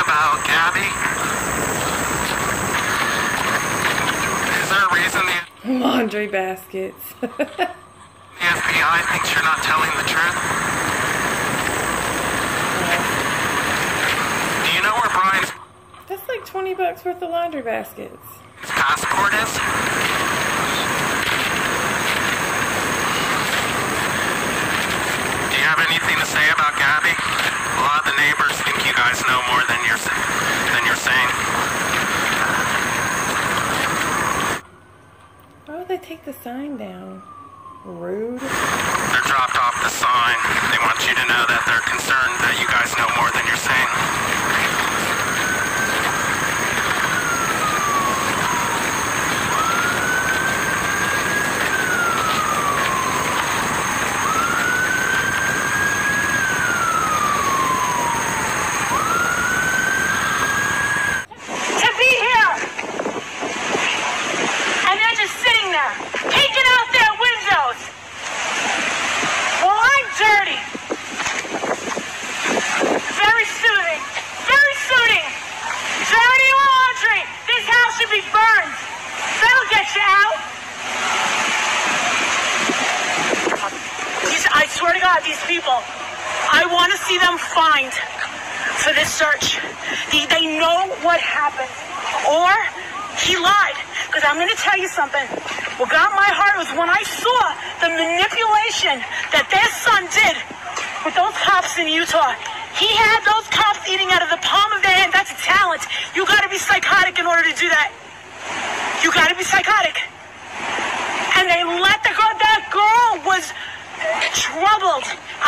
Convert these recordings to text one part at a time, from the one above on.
about Gabby? Is there a reason the, Laundry baskets. the FBI thinks you're not telling the truth? Do you know where Brian's That's like 20 bucks worth of laundry baskets. passport is? Do you have anything to say about Gabby? A lot of the neighbors think you guys know more than you're than you're saying. Why would they take the sign down? Rude. They're dropped off the sign. They want you to know that they're concerned that you guys know more than you're saying. to be here. And they're just sitting there, peeking out their windows. Well, I'm dirty. Very soothing. Very soothing. Dirty laundry. This house should be burned. That'll get you out. These, I swear to God, these people, I want to see them fined for this search. They, they know what happened. Or he lied. Because I'm going to tell you something. What got my heart was when I saw the manipulation that their son did with those cops in Utah. He had those cops eating out of the palm of their hand. That's a talent. You got to be psychotic in order to do that. You got to be psychotic. And they let the girl, that girl was.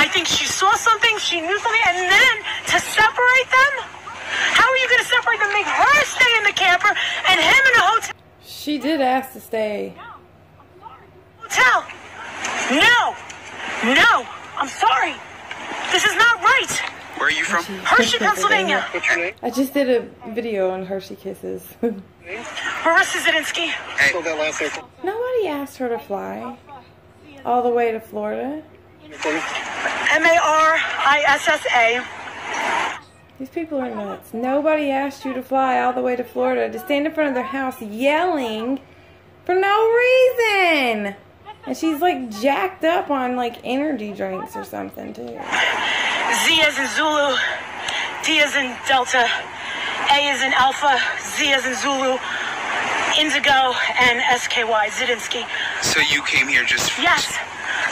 I think she saw something, she knew something, and then to separate them? How are you going to separate them? Make her stay in the camper and him in a hotel? She did ask to stay. No, hotel. No, no, I'm sorry. This is not right. Where are you from? Hershey, Pennsylvania. What's? I just did a video on Hershey Kisses. Marissa Zadinsky. Spell that last name Nobody asked her to fly all the way to Florida. For me. M A R I S S A. These people are nuts. Nobody asked you to fly all the way to Florida to stand in front of their house yelling for no reason. And she's like jacked up on like energy drinks or something too. Z as in Zulu, D as in Delta, A as in Alpha, Z as in Zulu, Indigo, and SKY, Zadinsky. So you came here just Yes.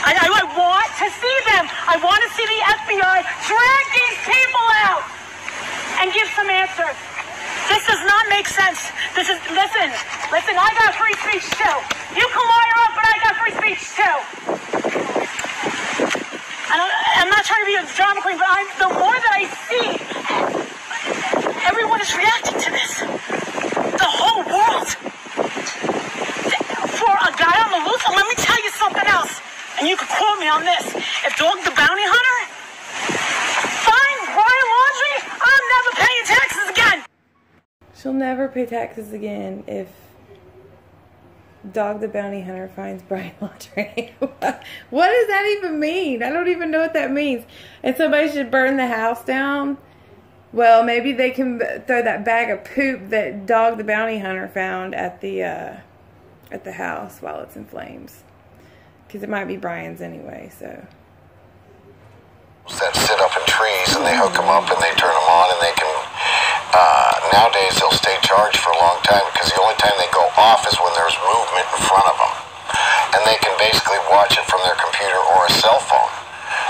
I, I, I want to see them. I want to see the FBI drag these people out and give some answers. This does not make sense. This is, listen, listen, I got free speech too. You can wire up, but I got free speech too. I I'm not trying to be a drama queen, but I'm, the more that I see, everyone is reacting to this. The whole world for a guy on the loose. Let me tell you something else, and you can quote me on this. If Dog the Bounty Hunter finds Brian Laundrie, I'm never paying taxes again. She'll never pay taxes again if Dog the Bounty Hunter finds Brian Laundrie. what does that even mean? I don't even know what that means. And somebody should burn the house down. Well, maybe they can throw that bag of poop that Dog the Bounty Hunter found at the uh, at the house while it's in flames, because it might be Brian's anyway. So that sit up in trees and they hook them up and they turn them on and they can. Uh, nowadays they'll stay charged for a long time because the only time they go off is when there's movement in front of them, and they can basically watch it from their computer or a cell phone.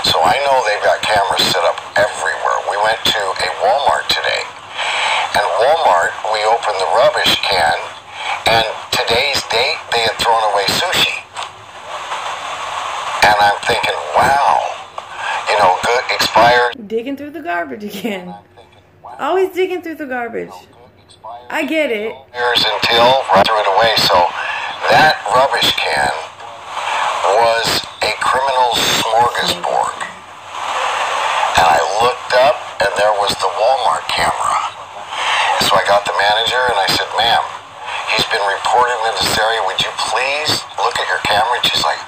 So I know they've got cameras set up everywhere. We went to a Walmart today, and Walmart we opened the rubbish can, and today's date they had thrown away sushi, and I'm thinking, wow you know, good expired. digging through the garbage again. Always digging through the garbage. I get it. Years until right threw it away. So that rubbish can was a criminal smorgasbord. And I looked up, and there was the Walmart camera. So I got the manager, and I said, "Ma'am, he's been reported in this area. Would you please look at your camera?" And she's like,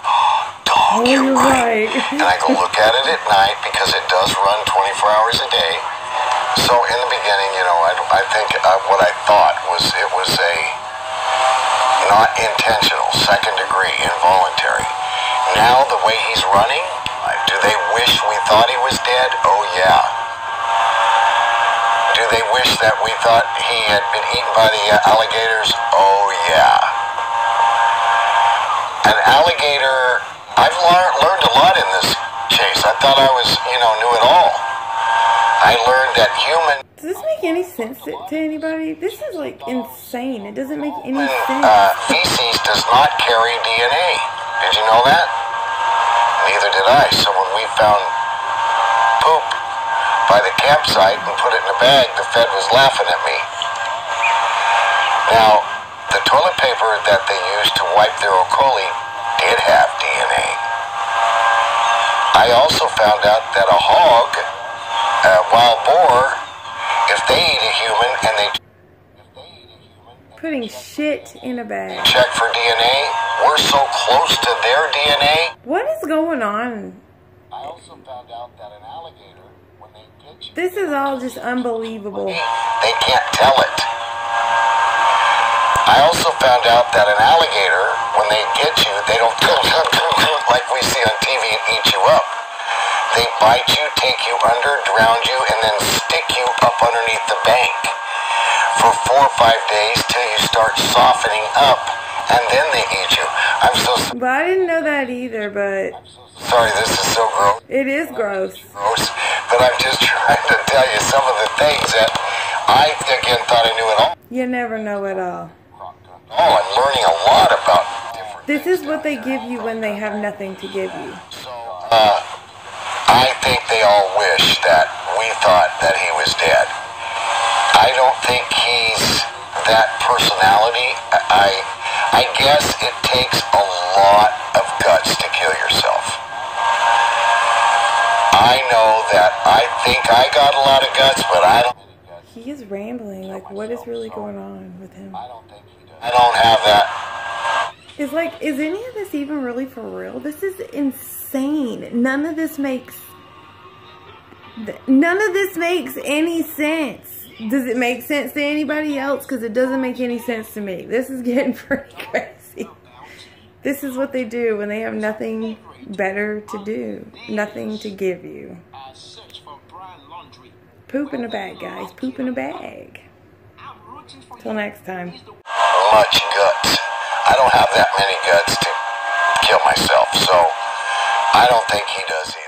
"Oh, you're you're right." right. and I go look at it at night because it does run 24 hours a day. So in the beginning, you know, I, I think uh, what I thought was it was a not intentional, second degree, involuntary. Now the way he's running, do they wish we thought he was dead? Oh yeah. Do they wish that we thought he had been eaten by the uh, alligators? Oh yeah. An alligator. I've lear- learned a lot in this chase. I thought I was, you know, knew it all. I learned that human Does this make any sense to, to anybody? This is like insane. It doesn't make any human sense. uh, feces does not carry DNA. Did you know that? Neither did I. So when we found poop by the campsite and put it in a bag, the Fed was laughing at me. Now, the toilet paper that they used to wipe their E. did have DNA. I also found out that a hog, uh, a wild boar, if they eat a human and they Putting shit in a bag. check for DNA, we're so close to their DNA. What is going on? I also found out that an alligator, when they get you, This is all just unbelievable. they can't tell it. I also found out that an alligator, they get you, they don't like we see on TV and eat you up. They bite you, take you under, drown you, and then stick you up underneath the bank for four or five days till you start softening up, and then they eat you. I'm so But I didn't know that either, but sorry. This is so gross. it is gross. gross, but I'm just trying to tell you some of the things that I again thought I knew it all. You never know it all. Oh, I'm learning a lot about. This is what they give you when they have nothing to give you. So, uh, I think they all wish that we thought that he was dead. I don't think he's that personality. I, I guess it takes a lot of guts to kill yourself. I know that I think I got a lot of guts, but I don't. He is rambling. Like, what is really going on with him? I don't think he does. I don't have that. It's like, is any of this even really for real? This is insane. None of this makes. None of this makes any sense. Does it make sense to anybody else? Because it doesn't make any sense to me. This is getting pretty crazy. This is what they do when they have nothing better to do, nothing to give you. Poop in a bag, guys. Poop in a bag. Till next time. Much guts. I don't have that many guts to kill myself, so I don't think he does either.